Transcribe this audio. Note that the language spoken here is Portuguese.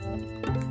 Música